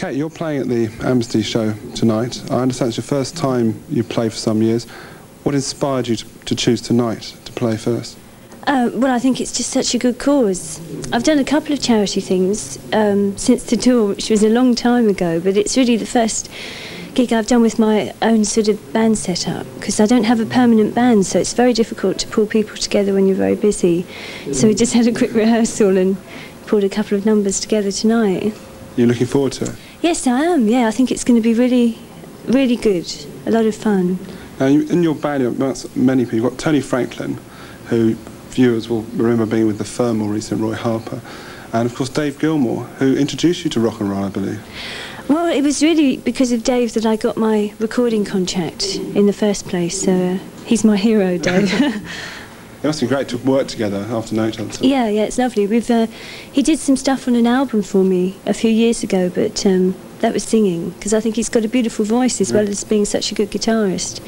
Kate, you're playing at the Amnesty show tonight. I understand it's your first time you play for some years. What inspired you to, to choose tonight to play first? Uh, well, I think it's just such a good cause. I've done a couple of charity things um, since the tour, which was a long time ago, but it's really the first gig I've done with my own sort of band setup because I don't have a permanent band, so it's very difficult to pull people together when you're very busy. So we just had a quick rehearsal and pulled a couple of numbers together tonight. You're looking forward to it? Yes, I am. Yeah, I think it's going to be really, really good. A lot of fun. Now, you, in your band, amongst many people, you've got Tony Franklin, who viewers will remember being with the firm more recent, Roy Harper, and of course Dave Gilmour, who introduced you to rock and roll, I believe. Well, it was really because of Dave that I got my recording contract in the first place. So uh, he's my hero, Dave. It must be great to work together after knowing each other. yeah, yeah, it's lovely. We've uh, he did some stuff on an album for me a few years ago, but um, that was singing because I think he's got a beautiful voice as well as being such a good guitarist.